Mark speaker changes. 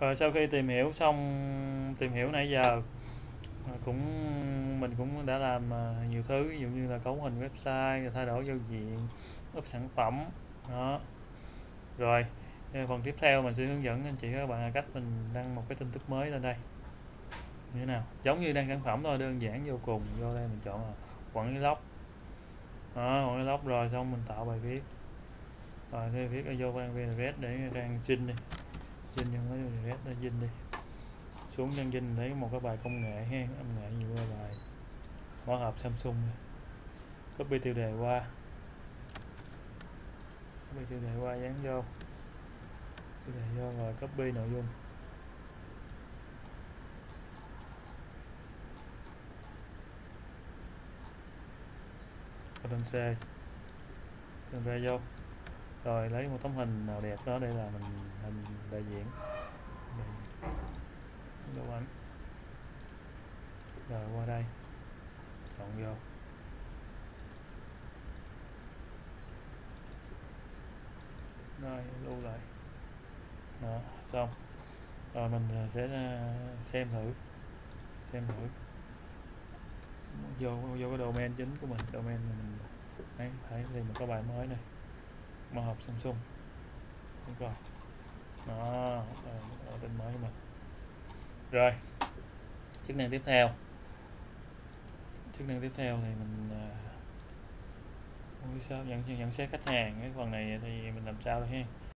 Speaker 1: rồi sau khi tìm hiểu xong, tìm hiểu nãy giờ ờ, cũng, mình cũng đã làm ờ, nhiều thứ, ví dụ như là cấu hình website thay đổi giao diện, up sản phẩm, đó. Rồi phần tiếp theo mình sẽ hướng dẫn anh chị các bạn là cách mình đăng một cái tin tức mới lên đây. Như thế nào? Giống như đăng sản phẩm thôi, đơn giản vô cùng, vô đây mình chọn là quản lý lóc đó, quản lý lóc rồi xong mình tạo bài viết. Rồi, viết ở vô trang vnvs để trang xin đi xin nhân lấy VNRED nó dinh đi. Xuống nhân dinh lấy một cái bài công nghệ ha, âm nghệ nhiều bài. Mở hộp Samsung này. copy tiêu đề qua. Copy tiêu đề qua, dán vô. Tiêu đề vô rồi copy nội dung. Ctrl C. Ctrl V vô rồi, lấy một tấm hình nào đẹp đó để là mình hình đại diện. Đâu ảnh rồi, qua đây. Chọn vô. Rồi, lưu lại. Đó, xong. Rồi, mình à, sẽ à, xem thử. Xem thử. Vô vô cái domain chính của mình. Domain mình à, đấy phải thì mình có bài mới này mà hộp Samsung. Đúng còn đó ở tên mới của mình rồi. Chức năng tiếp theo. Chức năng tiếp theo thì mình uh, sao nhận nhận xét khách hàng. Cái phần này thì mình làm sao đây ha.